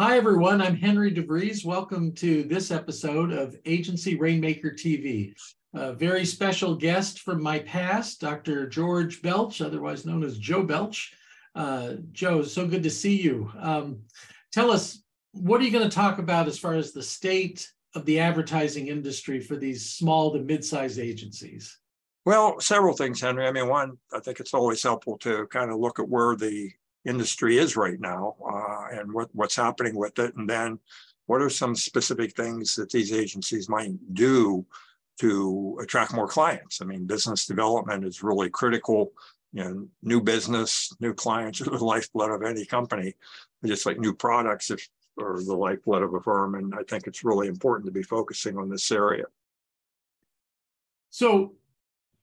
Hi, everyone. I'm Henry DeVries. Welcome to this episode of Agency Rainmaker TV. A very special guest from my past, Dr. George Belch, otherwise known as Joe Belch. Uh, Joe, so good to see you. Um, tell us, what are you going to talk about as far as the state of the advertising industry for these small to mid-sized agencies? Well, several things, Henry. I mean, one, I think it's always helpful to kind of look at where the industry is right now uh, and what, what's happening with it. And then what are some specific things that these agencies might do to attract more clients? I mean, business development is really critical. You know, new business, new clients are the lifeblood of any company, just like new products if, are the lifeblood of a firm. And I think it's really important to be focusing on this area. So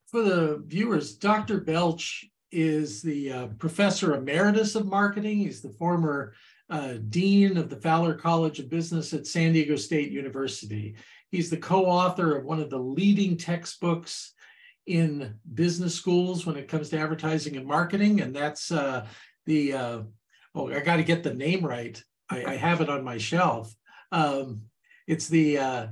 for the viewers, Dr. Belch is the uh, professor emeritus of marketing. He's the former uh, dean of the Fowler College of Business at San Diego State University. He's the co-author of one of the leading textbooks in business schools when it comes to advertising and marketing, and that's uh, the uh, oh, I got to get the name right. I, I, have it on my shelf. Um, it's the uh,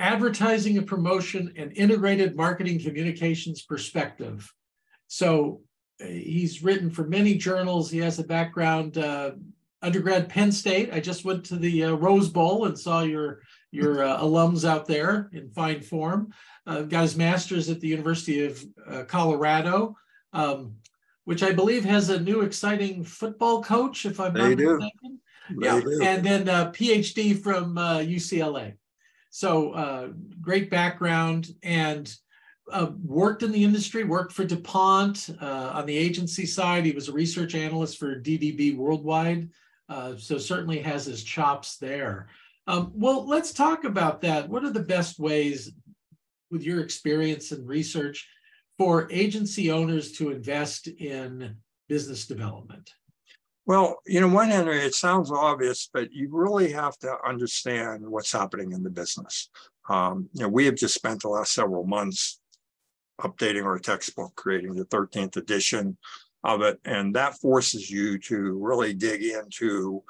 advertising and promotion and integrated marketing communications perspective. So uh, he's written for many journals. He has a background, uh, undergrad Penn State. I just went to the uh, Rose Bowl and saw your your uh, alums out there in fine form. Uh, got his master's at the University of uh, Colorado, um, which I believe has a new exciting football coach, if I'm they not mistaken. Yeah, and then PhD from UCLA. So uh, great background and uh, worked in the industry, worked for DuPont uh, on the agency side. He was a research analyst for DDB Worldwide. Uh, so certainly has his chops there. Um, well, let's talk about that. What are the best ways with your experience and research for agency owners to invest in business development? Well, you know, one hand, it sounds obvious, but you really have to understand what's happening in the business. Um, you know, we have just spent the last several months updating our textbook, creating the 13th edition of it. And that forces you to really dig into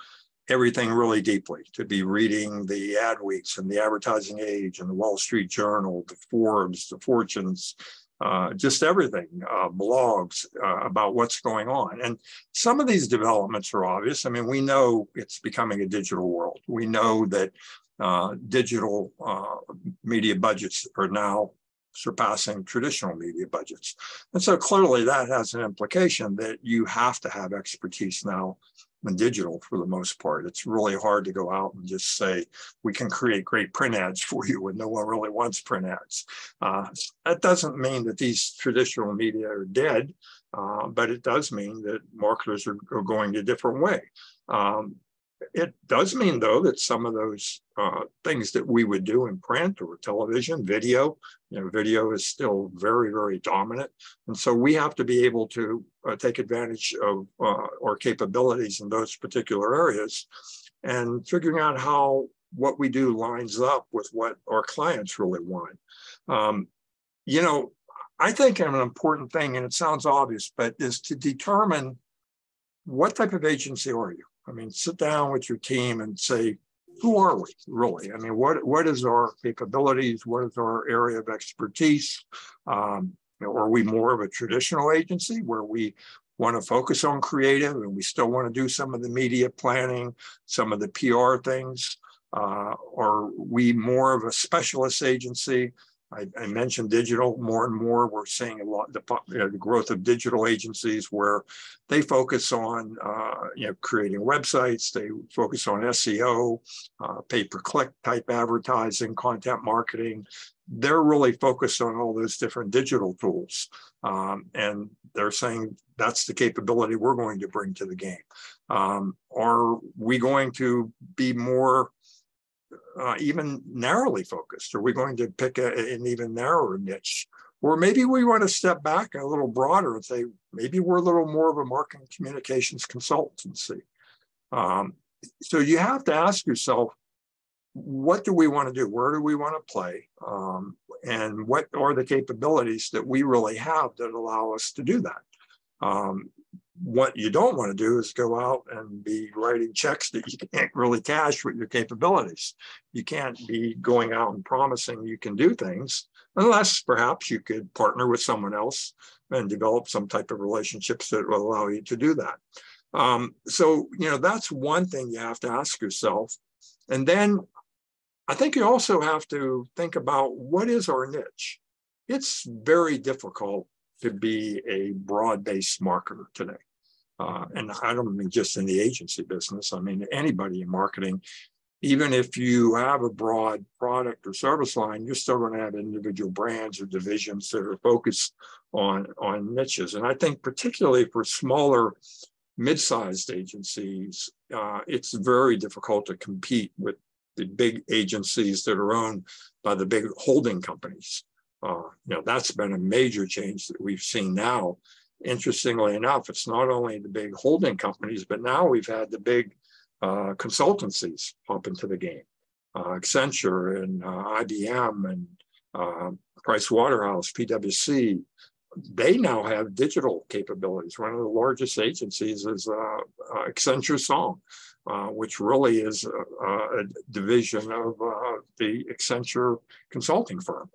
everything really deeply, to be reading the Adweeks and the Advertising Age and the Wall Street Journal, the Forbes, the Fortunes, uh, just everything, uh, blogs uh, about what's going on. And some of these developments are obvious. I mean, we know it's becoming a digital world. We know that uh, digital uh, media budgets are now surpassing traditional media budgets. And so clearly that has an implication that you have to have expertise now and digital for the most part. It's really hard to go out and just say, we can create great print ads for you when no one really wants print ads. Uh, that doesn't mean that these traditional media are dead, uh, but it does mean that marketers are, are going a different way. Um, it does mean, though, that some of those uh, things that we would do in print or television, video, you know, video is still very, very dominant. And so we have to be able to uh, take advantage of uh, our capabilities in those particular areas and figuring out how what we do lines up with what our clients really want. Um, you know, I think an important thing, and it sounds obvious, but is to determine what type of agency are you? I mean, sit down with your team and say, who are we really? I mean, what what is our capabilities? What is our area of expertise? Um, are we more of a traditional agency where we want to focus on creative and we still want to do some of the media planning, some of the PR things? Uh, are we more of a specialist agency I, I, mentioned digital more and more. We're seeing a lot the, you know, the growth of digital agencies where they focus on uh, you know creating websites. They focus on SEO, uh, pay per click type advertising, content marketing. They're really focused on all those different digital tools, um, and they're saying that's the capability we're going to bring to the game. Um, are we going to be more uh, even narrowly focused? Are we going to pick a, an even narrower niche? Or maybe we want to step back a little broader and say, maybe we're a little more of a marketing communications consultancy. Um, so you have to ask yourself, what do we want to do? Where do we want to play? Um, and what are the capabilities that we really have that allow us to do that? Um, what you don't want to do is go out and be writing checks that you can't really cash with your capabilities. You can't be going out and promising you can do things unless perhaps you could partner with someone else and develop some type of relationships that will allow you to do that. Um, so, you know, that's one thing you have to ask yourself. And then I think you also have to think about what is our niche? It's very difficult to be a broad-based marketer today. Uh, and I don't mean just in the agency business. I mean anybody in marketing. Even if you have a broad product or service line, you're still going to have individual brands or divisions that are focused on on niches. And I think particularly for smaller, mid-sized agencies, uh, it's very difficult to compete with the big agencies that are owned by the big holding companies. Uh, you know, that's been a major change that we've seen now. Interestingly enough, it's not only the big holding companies, but now we've had the big uh, consultancies pop into the game. Uh, Accenture and uh, IBM and uh, Price Waterhouse, PwC, they now have digital capabilities. One of the largest agencies is uh, uh, Accenture Song, uh, which really is a, a division of the Accenture consulting firm.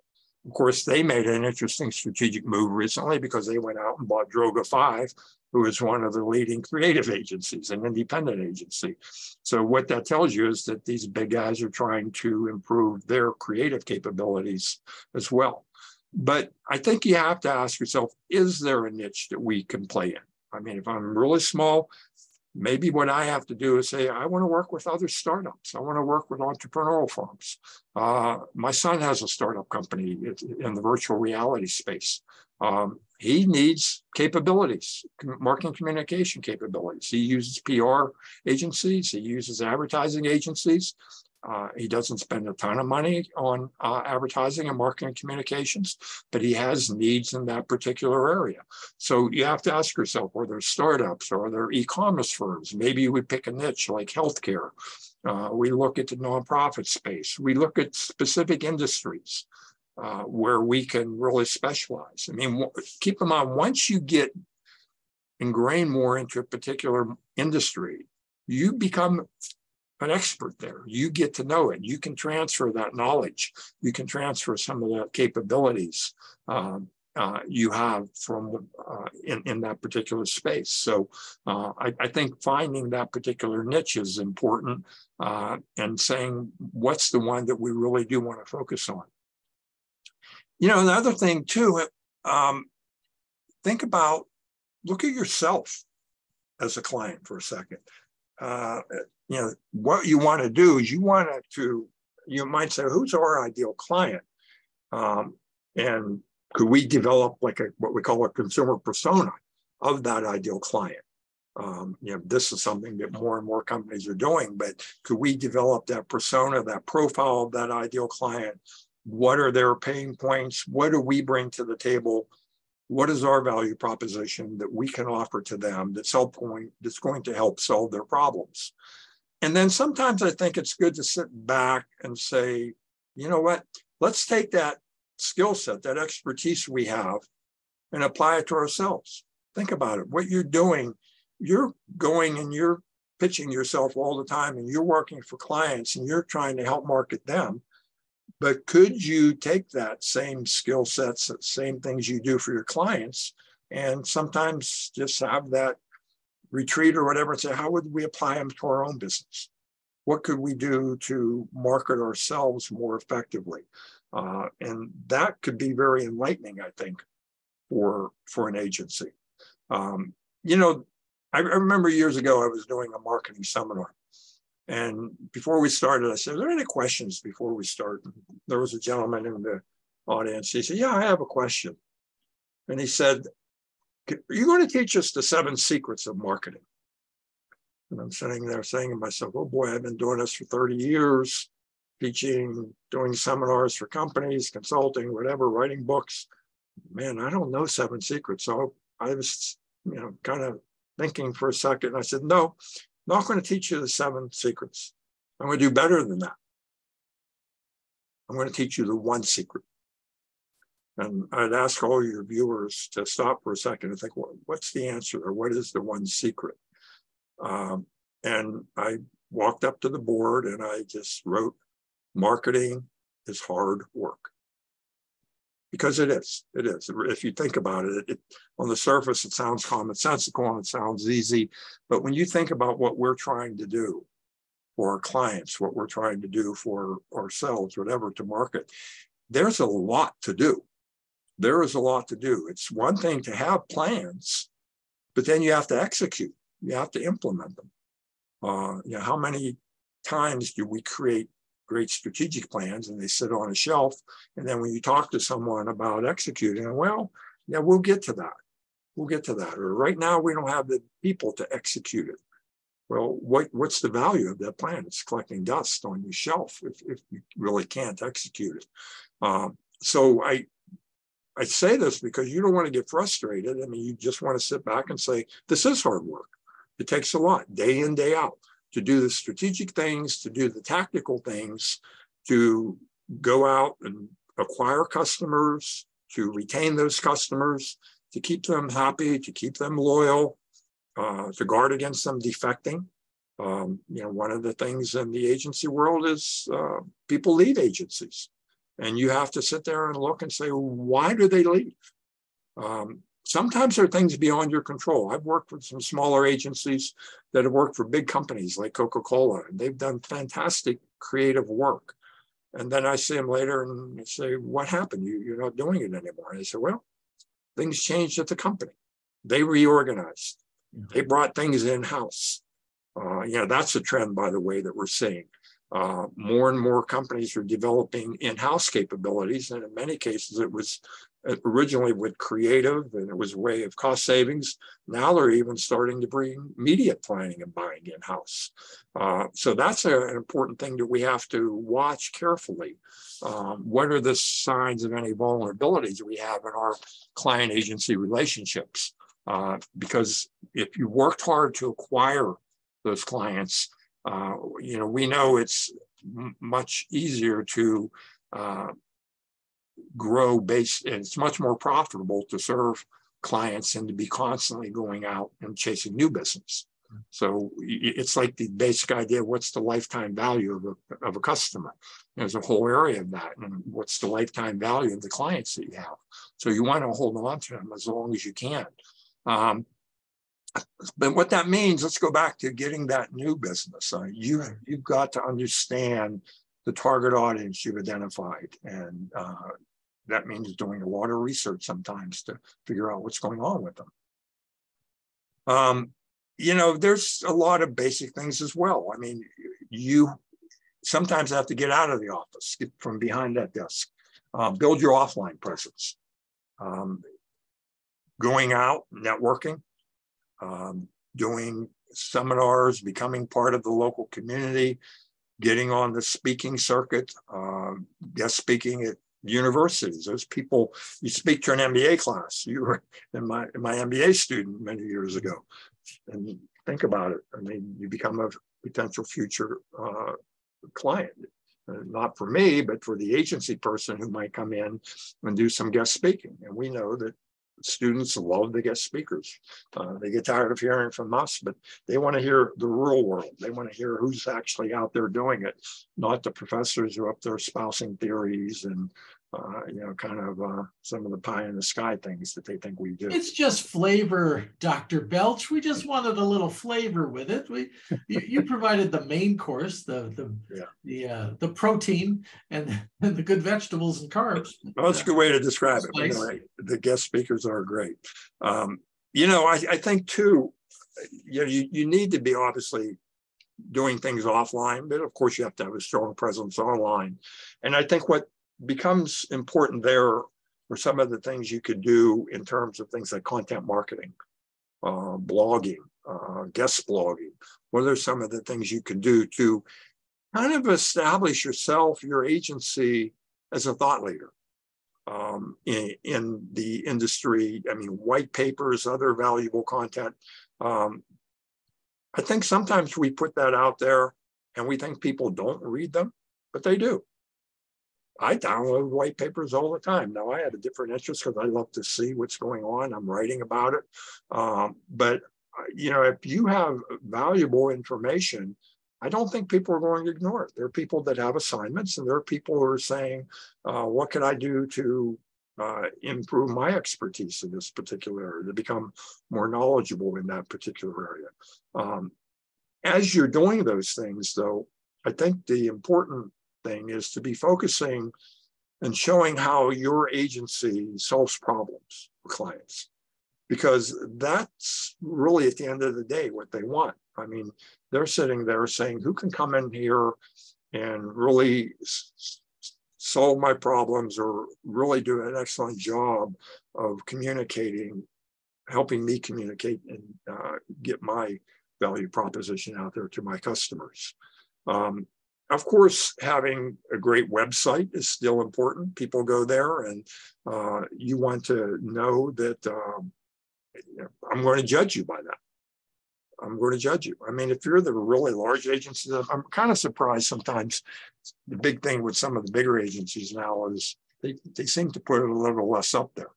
Of course, they made an interesting strategic move recently because they went out and bought Droga 5, who is one of the leading creative agencies, an independent agency. So what that tells you is that these big guys are trying to improve their creative capabilities as well. But I think you have to ask yourself, is there a niche that we can play in? I mean, if I'm really small, maybe what I have to do is say, I want to work with other startups. I want to work with entrepreneurial firms. Uh, my son has a startup company in the virtual reality space. Um, he needs capabilities, marketing communication capabilities. He uses PR agencies, he uses advertising agencies. Uh, he doesn't spend a ton of money on uh, advertising and marketing communications, but he has needs in that particular area. So you have to ask yourself, are there startups or are there e-commerce firms? Maybe you would pick a niche like healthcare. Uh, we look at the nonprofit space. We look at specific industries uh, where we can really specialize. I mean, keep in mind, once you get ingrained more into a particular industry, you become an expert there. You get to know it. You can transfer that knowledge. You can transfer some of the capabilities um, uh, you have from uh, in, in that particular space. So uh, I, I, think finding that particular niche is important uh, and saying what's the one that we really do want to focus on. You know, another thing too, um, think about, look at yourself as a client for a second. Uh, you know, what you want to do is you want to, you might say, who's our ideal client? Um, and could we develop like a, what we call a consumer persona of that ideal client? Um, you know, this is something that more and more companies are doing, but could we develop that persona, that profile of that ideal client? What are their pain points? What do we bring to the table? What is our value proposition that we can offer to them that's point that's going to help solve their problems? And then sometimes I think it's good to sit back and say, you know what, let's take that skill set, that expertise we have, and apply it to ourselves. Think about it. What you're doing, you're going and you're pitching yourself all the time and you're working for clients and you're trying to help market them. But could you take that same skill sets, same things you do for your clients, and sometimes just have that retreat or whatever and say, how would we apply them to our own business? What could we do to market ourselves more effectively? Uh, and that could be very enlightening, I think, for, for an agency. Um, you know, I, I remember years ago I was doing a marketing seminar. And before we started, I said, Are there any questions before we start? There was a gentleman in the audience. He said, Yeah, I have a question. And he said, are you going to teach us the seven secrets of marketing? And I'm sitting there saying to myself, oh boy, I've been doing this for 30 years, teaching, doing seminars for companies, consulting, whatever, writing books. Man, I don't know seven secrets. So I was, you know, kind of thinking for a second. I said, no, I'm not going to teach you the seven secrets. I'm going to do better than that. I'm going to teach you the one secret. And I'd ask all your viewers to stop for a second and think, what's the answer or what is the one secret? Um, and I walked up to the board and I just wrote, marketing is hard work. Because it is, it is. If you think about it, it, on the surface, it sounds commonsensical and it sounds easy. But when you think about what we're trying to do for our clients, what we're trying to do for ourselves, whatever to market, there's a lot to do there is a lot to do. It's one thing to have plans, but then you have to execute. You have to implement them. Uh, you know, how many times do we create great strategic plans and they sit on a shelf, and then when you talk to someone about executing, well, yeah, we'll get to that. We'll get to that. Or right now we don't have the people to execute it. Well, what, what's the value of that plan? It's collecting dust on your shelf if, if you really can't execute it. Um, so I, I say this because you don't want to get frustrated. I mean, you just want to sit back and say, this is hard work. It takes a lot, day in, day out, to do the strategic things, to do the tactical things, to go out and acquire customers, to retain those customers, to keep them happy, to keep them loyal, uh, to guard against them defecting. Um, you know, one of the things in the agency world is uh, people leave agencies. And you have to sit there and look and say, why do they leave? Um, sometimes there are things beyond your control. I've worked with some smaller agencies that have worked for big companies like Coca Cola, and they've done fantastic creative work. And then I see them later and say, What happened? You, you're not doing it anymore. And they say, Well, things changed at the company. They reorganized, they brought things in house. Uh, you know, that's a trend, by the way, that we're seeing. Uh, more and more companies are developing in-house capabilities, and in many cases, it was originally with creative, and it was a way of cost savings. Now they're even starting to bring media planning and buying in-house. Uh, so that's a, an important thing that we have to watch carefully. Um, what are the signs of any vulnerabilities we have in our client agency relationships? Uh, because if you worked hard to acquire those clients, uh, you know, we know it's much easier to uh, grow base, and it's much more profitable to serve clients and to be constantly going out and chasing new business. So it's like the basic idea what's the lifetime value of a, of a customer? There's a whole area of that. And what's the lifetime value of the clients that you have? So you want to hold on to them as long as you can. Um, but what that means, let's go back to getting that new business. Uh, you, you've got to understand the target audience you've identified. And uh, that means doing a lot of research sometimes to figure out what's going on with them. Um, you know, there's a lot of basic things as well. I mean, you sometimes have to get out of the office, get from behind that desk, uh, build your offline presence. Um, going out, networking, um, doing seminars, becoming part of the local community, getting on the speaking circuit, uh, guest speaking at universities. Those people, you speak to an MBA class. You were in my, my MBA student many years ago. And think about it. I mean, you become a potential future uh, client. Uh, not for me, but for the agency person who might come in and do some guest speaking. And we know that students love to get speakers. Uh, they get tired of hearing from us, but they want to hear the real world. They want to hear who's actually out there doing it, not the professors who are up there espousing theories and uh, you know, kind of uh, some of the pie in the sky things that they think we do. It's just flavor, Dr. Belch. We just wanted a little flavor with it. We, you, you provided the main course, the the yeah. the uh, the protein and, and the good vegetables and carbs. Well, that's a good way to describe it. Anyway, the guest speakers are great. Um, you know, I, I think too, you know, you, you need to be obviously doing things offline, but of course you have to have a strong presence online. And I think what becomes important there for some of the things you could do in terms of things like content marketing, uh, blogging, uh, guest blogging. What are some of the things you could do to kind of establish yourself, your agency as a thought leader um, in, in, the industry? I mean, white papers, other valuable content. Um, I think sometimes we put that out there and we think people don't read them, but they do. I download white papers all the time. Now I have a different interest because I love to see what's going on. I'm writing about it. Um, but uh, you know, if you have valuable information, I don't think people are going to ignore it. There are people that have assignments, and there are people who are saying, uh, "What can I do to uh, improve my expertise in this particular area, to become more knowledgeable in that particular area?" Um, as you're doing those things, though, I think the important thing is to be focusing and showing how your agency solves problems for clients. Because that's really at the end of the day what they want. I mean they're sitting there saying who can come in here and really solve my problems or really do an excellent job of communicating helping me communicate and uh, get my value proposition out there to my customers? Um, of course, having a great website is still important. People go there, and uh, you want to know that um, I'm going to judge you by that. I'm going to judge you. I mean, if you're the really large agencies, I'm kind of surprised sometimes. The big thing with some of the bigger agencies now is they, they seem to put it a little less up there.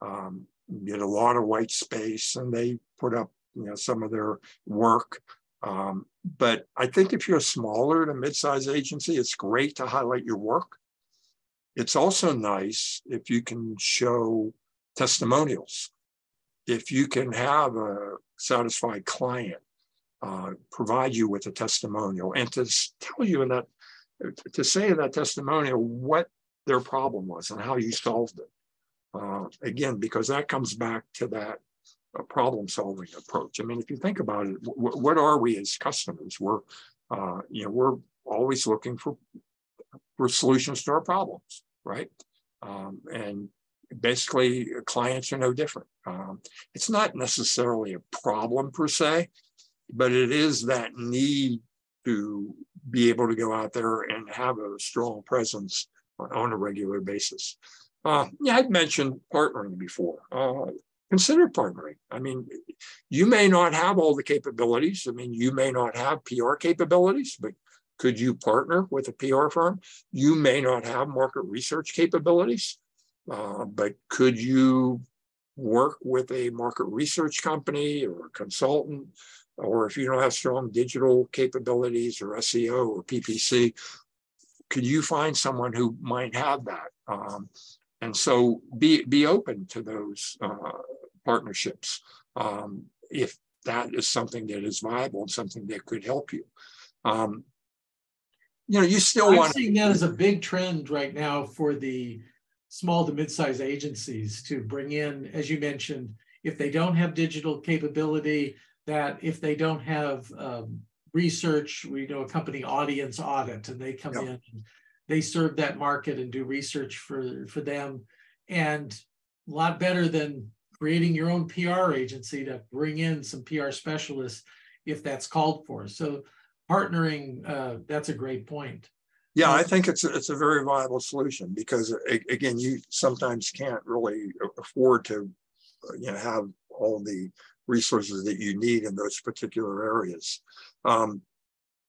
Um, get a lot of white space, and they put up you know some of their work um, but I think if you're a smaller to mid-sized agency, it's great to highlight your work. It's also nice if you can show testimonials. If you can have a satisfied client uh, provide you with a testimonial and to tell you in that, to say in that testimonial what their problem was and how you solved it. Uh, again, because that comes back to that a problem solving approach. I mean, if you think about it, what are we as customers? We're, uh, you know, we're always looking for for solutions to our problems, right? Um, and basically, clients are no different. Um, it's not necessarily a problem per se, but it is that need to be able to go out there and have a strong presence on a regular basis. Uh, yeah, I'd mentioned partnering before. Uh, consider partnering. I mean, you may not have all the capabilities. I mean, you may not have PR capabilities, but could you partner with a PR firm? You may not have market research capabilities, uh, but could you work with a market research company or a consultant? Or if you don't have strong digital capabilities or SEO or PPC, could you find someone who might have that? Um, and so be be open to those uh, partnerships um, if that is something that is viable and something that could help you. Um, you know, you still I'm want. I'm seeing that as a big trend right now for the small to mid-sized agencies to bring in, as you mentioned, if they don't have digital capability, that if they don't have um, research, we know a company audience audit, and they come yep. in, and they serve that market and do research for for them, and a lot better than creating your own PR agency to bring in some PR specialists if that's called for. So partnering, uh, that's a great point. Yeah, I think it's a, it's a very viable solution because again, you sometimes can't really afford to, you know, have all the resources that you need in those particular areas. Um,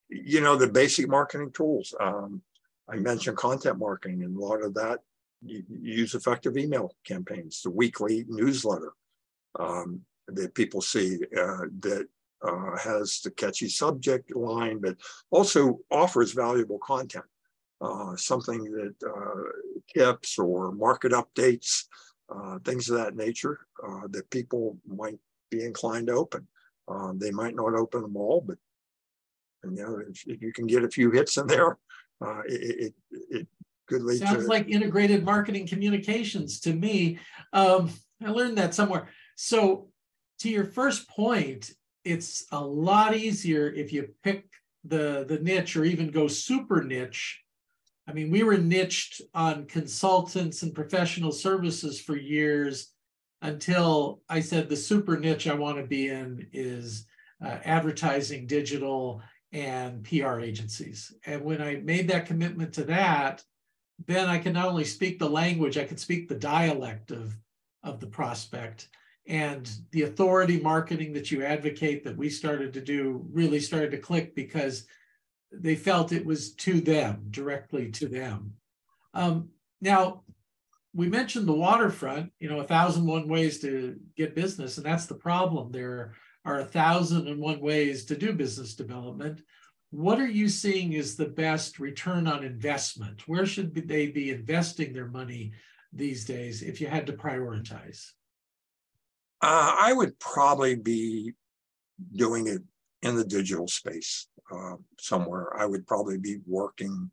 you know, the basic marketing tools. Um, I mentioned content marketing, and a lot of that you, use effective email campaigns, the weekly newsletter um, that people see uh, that uh, has the catchy subject line, but also offers valuable content. Uh, something that uh, tips or market updates, uh, things of that nature uh, that people might be inclined to open. they might not open them all, but you know, if, if you can get a few hits in there, it, it, it could lead Sounds to... like integrated marketing communications to me. Um, I learned that somewhere. So, to your first point, it's a lot easier if you pick the the niche or even go super niche. I mean, we were niched on consultants and professional services for years until I said the super niche I want to be in is uh, advertising, digital, and PR agencies. And when I made that commitment to that, then I can not only speak the language, I can speak the dialect of, of the prospect. And the authority marketing that you advocate that we started to do really started to click because they felt it was to them, directly to them. Um, now, we mentioned the waterfront, you know, a thousand one ways to get business, and that's the problem. There are a thousand and one ways to do business development. What are you seeing is the best return on investment? Where should they be investing their money these days if you had to prioritize? Uh, I would probably be doing it in the digital space uh, somewhere. I would probably be working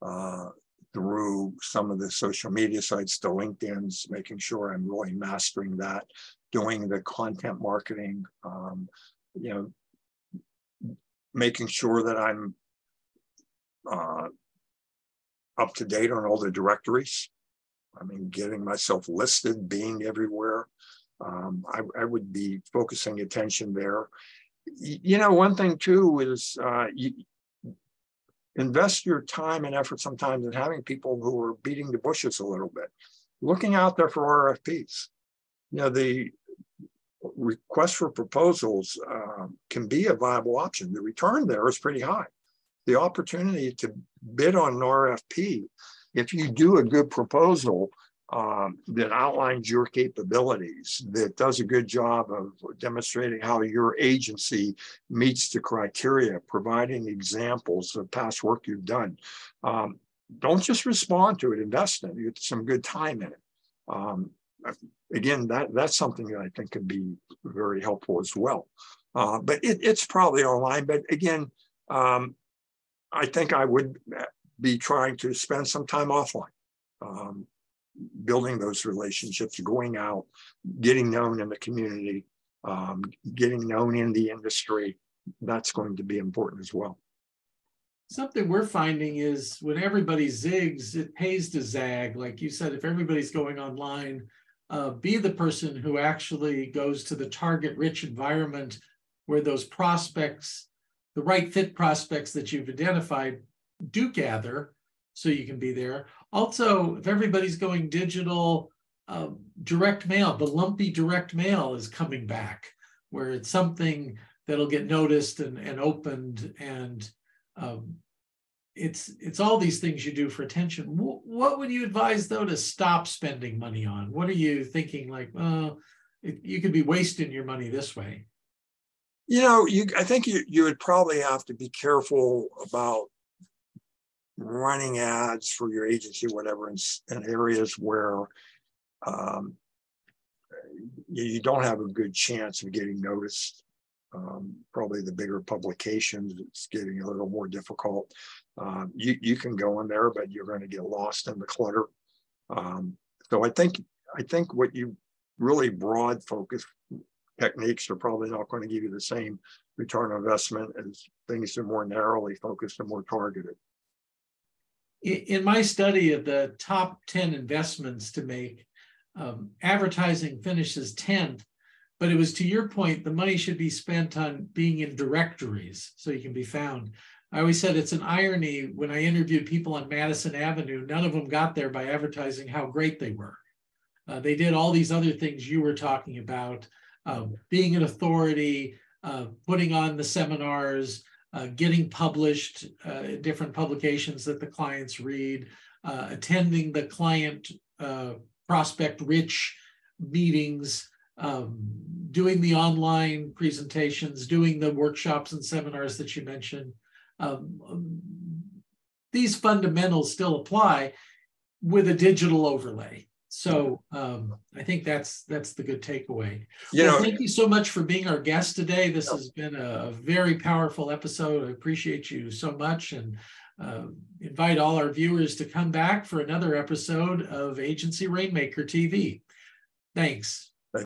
uh, through some of the social media sites, the LinkedIn's, making sure I'm really mastering that, doing the content marketing, um, you know, making sure that I'm uh, up to date on all the directories. I mean, getting myself listed, being everywhere. Um, I, I, would be focusing attention there. You know, one thing too is uh, you, invest your time and effort sometimes in having people who are beating the bushes a little bit, looking out there for RFPs. You know, the request for proposals uh, can be a viable option. The return there is pretty high. The opportunity to bid on an RFP, if you do a good proposal, um, that outlines your capabilities, that does a good job of demonstrating how your agency meets the criteria, providing examples of past work you've done. Um, don't just respond to it, invest in it, get some good time in it. Um, again, that, that's something that I think can be very helpful as well. Uh, but it, it's probably online. But again, um, I think I would be trying to spend some time offline. Um, building those relationships, going out, getting known in the community, um, getting known in the industry, that's going to be important as well. Something we're finding is when everybody zigs, it pays to zag. Like you said, if everybody's going online, uh, be the person who actually goes to the target rich environment where those prospects, the right fit prospects that you've identified, do gather so you can be there. Also, if everybody's going digital, uh, direct mail, the lumpy direct mail is coming back, where it's something that'll get noticed and, and opened, and um, it's it's all these things you do for attention. W- what would you advise though to stop spending money on? What are you thinking? Like, it, you could be wasting your money this way. You know, you I think you you would probably have to be careful about running ads for your agency, whatever, in, in areas where um, you, don't have a good chance of getting noticed. Um, probably the bigger publications, it's getting a little more difficult. Um, you, you can go in there, but you're going to get lost in the clutter. Um, so I think I think what you really broad focus techniques are probably not going to give you the same return on investment as things that are more narrowly focused and more targeted in my study of the top 10 investments to make, um, advertising finishes 10th. But it was to your point, the money should be spent on being in directories so you can be found. I always said it's an irony when I interviewed people on Madison Avenue, none of them got there by advertising how great they were. Uh, they did all these other things you were talking about, uh, being an authority, uh, putting on the seminars, uh, getting published uh, different publications that the clients read, uh, attending the client uh, prospect rich meetings, um, doing the online presentations, doing the workshops and seminars that you mentioned. Um, these fundamentals still apply with a digital overlay. So um, I think that's that's the good takeaway. You well, know, thank you so much for being our guest today. This has been a very powerful episode. I appreciate you so much, and uh, invite all our viewers to come back for another episode of Agency Rainmaker TV. Thanks.